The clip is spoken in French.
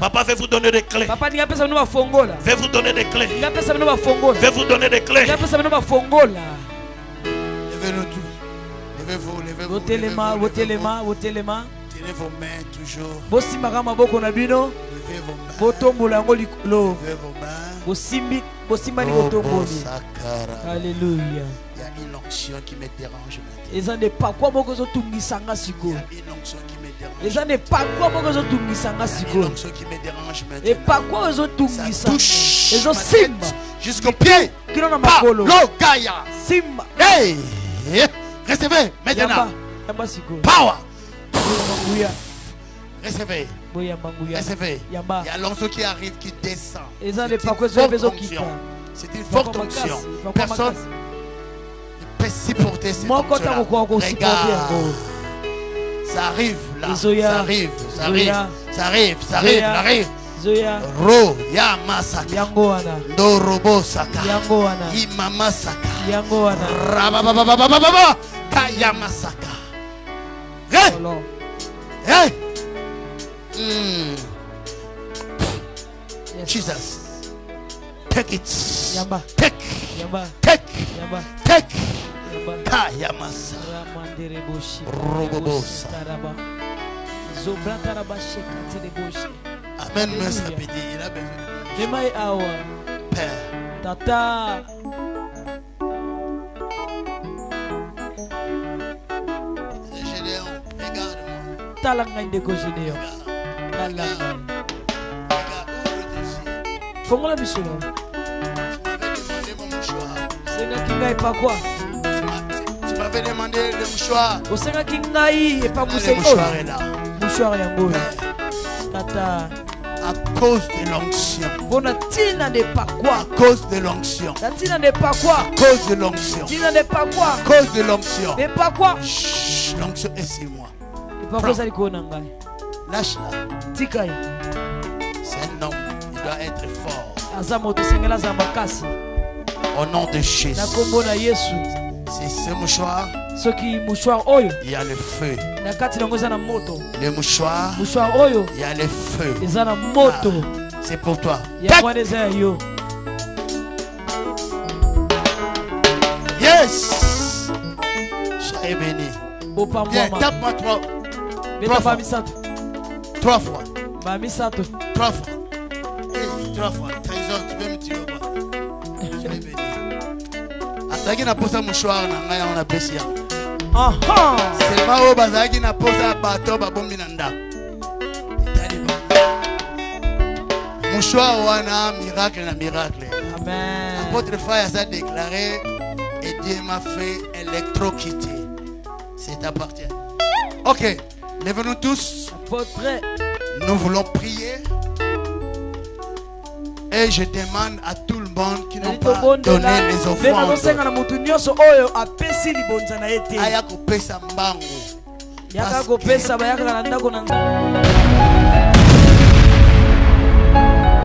Papa veut vous donner des clés. papa Veut vous donner des clés. Veut vous donner des clés. Levez-nous. Levez-vous, levez-vous. Tenez vos mains toujours. Levez vos mains. Levez vos mains. Alleluya Il y a une onction qui me dérange maintenant. Il y a une onction qui me dérange. maintenant. Ça touche jusqu'au pied. l'Ogaya. simba Hey! Recevez maintenant. Power. Recevez. Recevez. Il y a l'onction qui arrive, qui descend. eza C'est une forte onction. C'est une forte onction. Personne ne peut supporter cette yango Regarde. Ça arrive là. Ça arrive. Ça arrive. Ça arrive. Ça arrive. Ça arrive. Ro yango wana Ndorobo Saka. Imama Saka. yango wana Rababababababa. Kayamasaka. Hey! Solo. Hey! Mm. Yes. Jesus. Take it. Yamba. Take. yamba Take. yamba Take. yamba Kayamasa. ramandereboshi Robobosa. taraba zobratarabashekatereboshi Amen. Mais ça Alléluia. peut dire, il a besoin. mema awa Père. tata Gédéon, regarde-moi. tala ngai gédéon tala Regarde, ouvre tes yeux. Fongola miso na Tu m'avais demandé mon mouchoir. osengaki ngai le mouchoir. osengaki ngai Le epamuse mouchoir oyo est là. mouchoir yango tata à cause de l'onction. À cause de l'onction. À cause de l'onction. À cause de l'onction. L'onction est sur moi. Lâche-la. C'est un homme. Il doit être fort. Au nom de Jésus. C'est ce mouchoir. Il y a le feu. Le mouchoir. mouchoir oyo Il y a le feu. moto C'est pour toi. Yes. Soyez béni. Viens, bopambwama tape-moi trois, Trois fois. Trois fois. Trois fois. Hey, trois fois. Trésor, tu veux me tirer ou pas Soyez béni. azalaki na posa mouchoir na ngai yango napesi yango aha! Seulement oyo bazalaki na posa ya bato babombi na bango mouchoir wana miracle na miracle. Amen. Apôtre fay aza déclaré et dieu m'a fait électrocuter. C'est appartient ok levez-nous tous nous voulons prier. Et je demande à tout le monde qui n'ont pas donné les offrandes